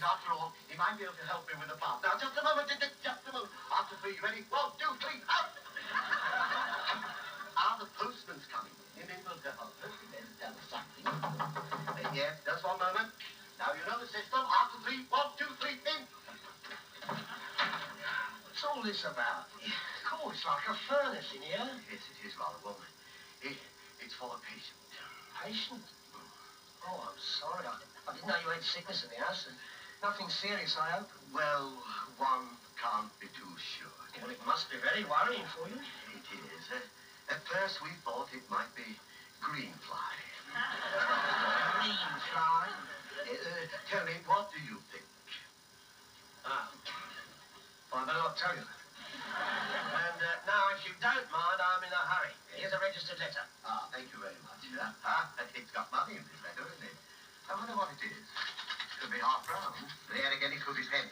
disease after all. He might be able to help me with the plant. Now, just a moment, just a moment. After three, you ready? One, two, three, out! ah, the postman's coming. In in will help. Something. Uh, yes, just one moment. Now you know the system. After three, one, two, three, in. What's all this about? Oh, it's like a furnace in here. Yes, it is rather warm. It, it's for a patient. Patient? Oh, I'm sorry. I, I didn't know you had sickness in the house. Nothing serious, I hope. Well, one can't be too sure. Well, it must be very worrying for you. It is. Uh, at first, we thought it might be green fly. Green fly? Uh, uh, tell me, what do you think? Ah. Well, I better not tell you. And uh, now, if you don't mind, I'm in a hurry. Here's a registered letter. Ah, thank you very much. Ah, it's got money in this letter, isn't it? I wonder what it is could be half drowned, and had a get it his head.